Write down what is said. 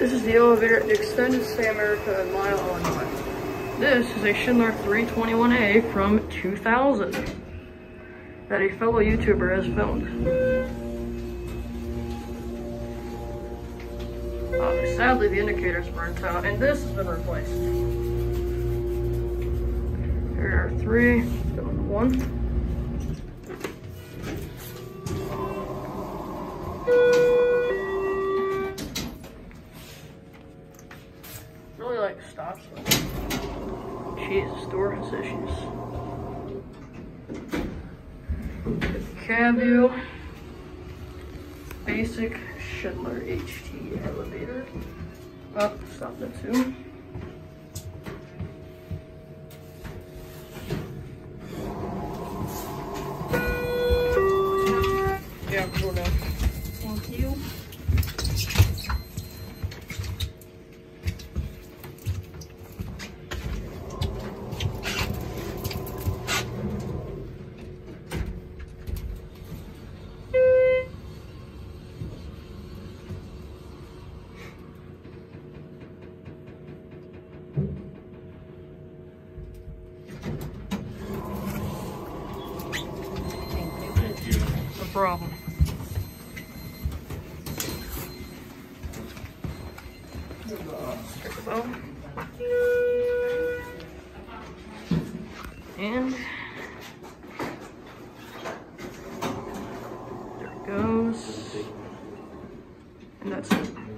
This is the elevator at the Extended Stay America in Lisle, Illinois. This is a Schindler 321A from 2000 that a fellow YouTuber has filmed. Uh, sadly, the indicator's burnt out, and this has been replaced. Here are three, one. Like stops. Jesus, door has issues. Cab view. Basic Schindler HT elevator. Oh, stop that too. Yeah, go down. Problem. Oh, so. And there it goes. And that's it.